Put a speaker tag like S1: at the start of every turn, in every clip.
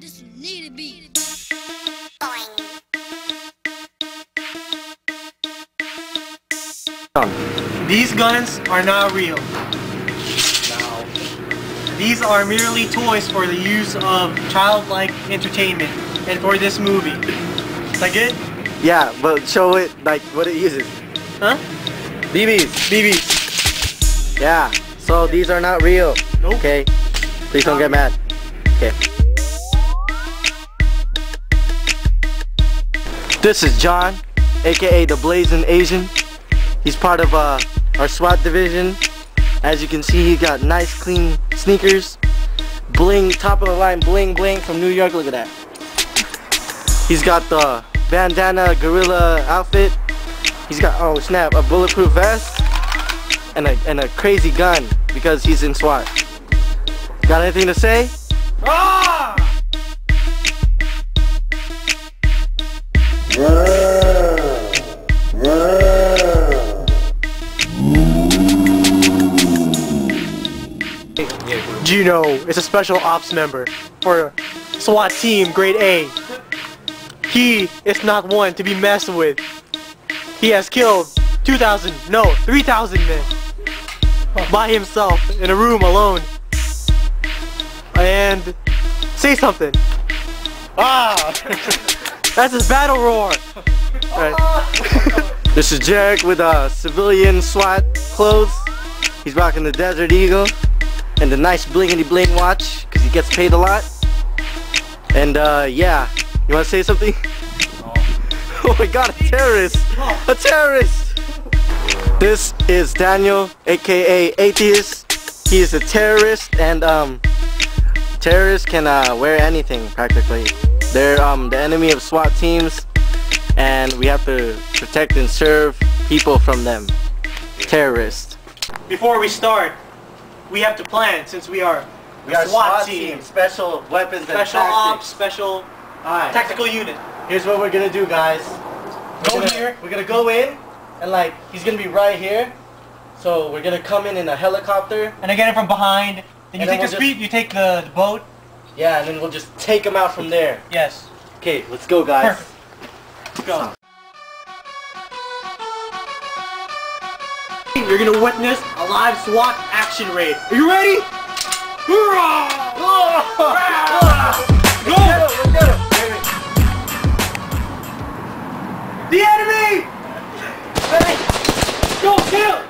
S1: This need to be.
S2: These guns are not real. These are merely toys for the use of childlike entertainment and for this movie. Is that good?
S3: Yeah, but show it like what it uses.
S2: Huh?
S3: BBs.
S2: BBs.
S3: Yeah. So these are not real.
S2: Nope.
S3: Okay. Please don't get mad. Okay. This is John, aka the Blazing Asian. He's part of uh, our SWAT division. As you can see, he got nice clean sneakers. Bling, top of the line bling bling from New York. Look at that. He's got the bandana gorilla outfit. He's got, oh snap, a bulletproof vest and a, and a crazy gun because he's in SWAT. Got anything to say?
S2: Ah! Gino is a special ops member for SWAT team grade A. He is not one to be messed with. He has killed 2,000, no, 3,000 men by himself in a room alone. And say something. Ah! That's his battle roar. Right.
S3: This is Jarek with uh, civilian SWAT clothes. He's rocking the Desert Eagle and the nice blingity bling watch because he gets paid a lot. And uh, yeah, you want to say something? oh my god, a terrorist! A terrorist! This is Daniel, aka Atheist. He is a terrorist and um, terrorists can uh, wear anything practically. They're um, the enemy of SWAT teams and we have to protect and serve people from them. Terrorists.
S2: Before we start, we have to plan since we are
S3: We are
S2: SWAT team.
S3: special weapons
S2: special
S3: and
S2: ops, special
S3: Alright,
S2: tactical unit.
S3: here's what we're gonna do guys.
S2: Go
S3: We're gonna-
S2: here.
S3: We're gonna go in and like, he's gonna be right here. So we're gonna come in in a helicopter.
S2: And again from behind. Then you
S3: And then
S2: take
S3: we'll
S2: the street, you take the, the boat.
S3: Yeah, and then we'll just take them out from there.
S2: Yes.
S3: Okay, let's go guys.
S2: Perfect. Let's go. You're gonna witness a live SWAT action raid. Are you ready? Hoorah! Go!
S3: Let's get him.
S2: The enemy!
S3: Ready?
S2: Go kill!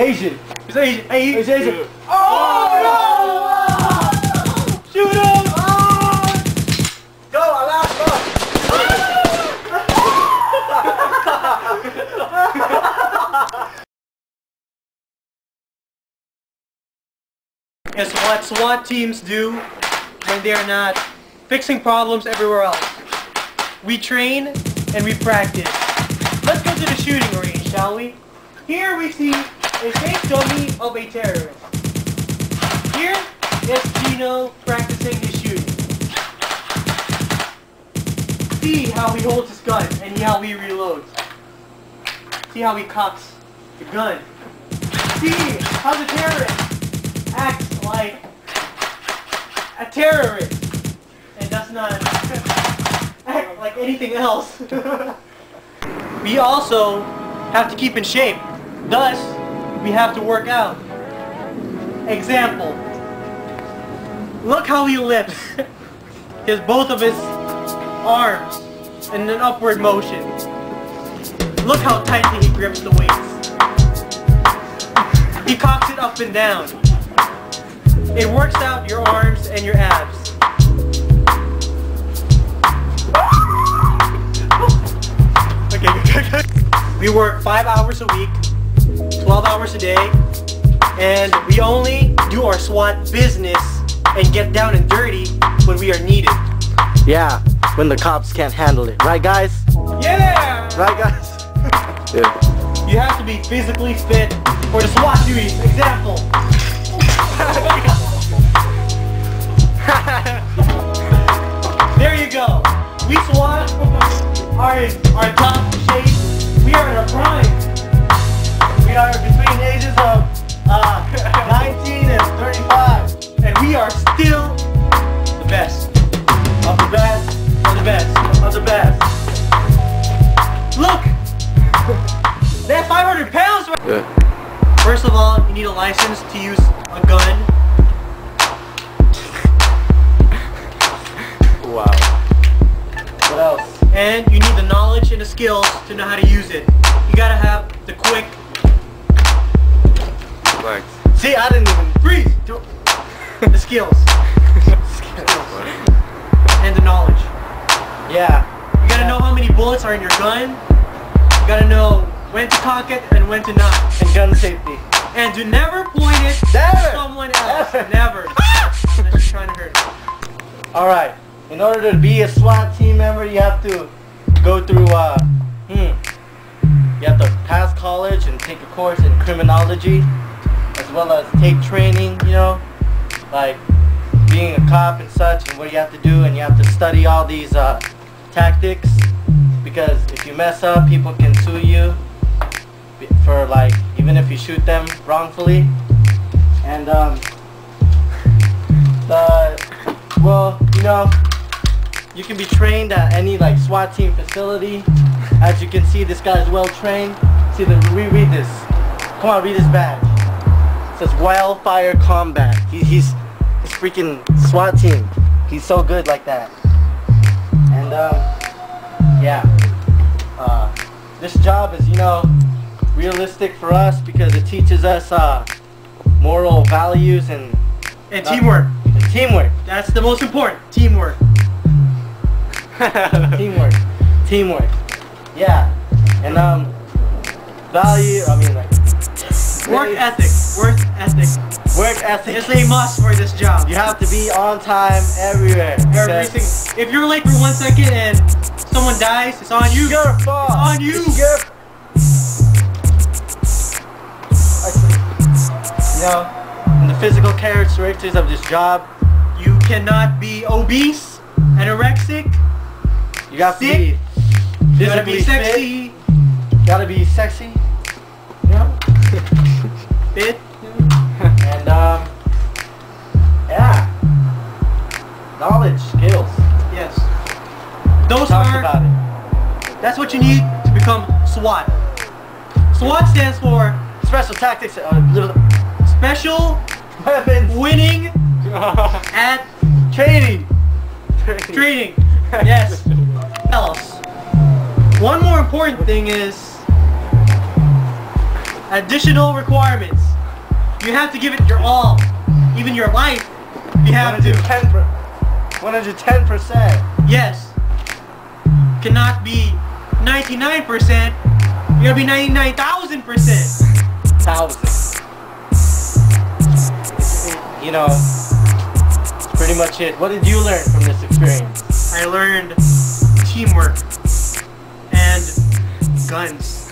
S3: Asian!
S2: He's Asian. Hey,
S3: He's Asian!
S2: Oh no! Shoot him! It's what SWAT teams do when they're not fixing problems everywhere else. We train and we practice. Let's go to the shooting range, shall we? Here we see a fake dummy of a terrorist. Here is Gino practicing his shooting. See how he holds his gun and how he reloads. See how he cocks the gun. See how the terrorist acts like a terrorist and does not act like anything else. we also have to keep in shape. Thus, we have to work out. Example. Look how he lifts. His both of his arms in an upward motion. Look how tightly he grips the weights. He cocks it up and down. It works out your arms and your abs. Okay. We work five hours a week, 12 hours a day, and we only do our SWAT business and get down and dirty when we are needed.
S3: Yeah, when the cops can't handle it. Right, guys?
S2: Yeah!
S3: Right, guys? yeah.
S2: You have to be physically fit for the SWAT duties. Example. there you go. We SWAT are in our top shape. We are in our prime. We are between the ages of uh, 19 and 35. And we are still the best. Of the best. Of the best. Of the best. Look! They have 500 pounds! right-
S3: yeah.
S2: First of all, you need a license to use a gun.
S3: Wow. What else?
S2: And you need the knowledge and the skills to know how to use it. You gotta have the quick
S3: Like. See, I didn't even.
S2: breathe. The skills. And the knowledge.
S3: Yeah.
S2: You gotta know how many bullets are in your gun. You gotta know when to cock it and when to not.
S3: And gun safety.
S2: And to never point it
S3: Never!
S2: at someone else.
S3: Never.
S2: Never. Unless you're trying to hurt.
S3: Alright. In order to be a SWAT team member, you have to go through, uh, hmm. You have to pass college and take a course in criminology, as well as take training, you know, like being a cop and such, and what you have to do, and you have to study all these, uh, tactics, because if you mess up, people can sue you for, like, even if you shoot them wrongfully. And, um, the, well, you know, you can be trained at any like SWAT team facility. As you can see, this guy's well trained. See the reread this. Come on, read this badge. Says Wildfire Combat. He, he's he's freaking SWAT team. He's so good like that. And um, yeah. Uh, this job is you know realistic for us because it teaches us uh, moral values and,
S2: And teamwork.
S3: and teamwork.
S2: That's the most important. Teamwork.
S3: teamwork teamwork yeah and um value i mean like
S2: Work ethic. Work ethic.
S3: work ethic
S2: It's a must for this job.
S3: you have to be on time everywhere
S2: Every
S3: because
S2: if you're late for one second and someone dies, it's on you.
S3: it's your fault
S2: It's on you.
S3: You know in the physical characteristics of this job
S2: You cannot be obese, anorexic,
S3: you got to be
S2: you gotta be
S3: physically fit.
S2: sexy,
S3: gotta be sexy
S2: fit.
S3: and um yeah knowledge skills
S2: Yes. Those
S3: talk
S2: are,
S3: about it
S2: that's what you need to become SWAT. SWAT stands for
S3: special tactics uh,
S2: Special
S3: weapons
S2: Winning at
S3: training
S2: Training. Yes. else. One more important thing is additional requirements. You have to give it your all, even your life. You have to.
S3: 110 percent
S2: Yes. Cannot be 99%. You gotta be 99,000%.
S3: thousands you know it's pretty much it what did you learn from this experience
S2: I learned teamwork and guns.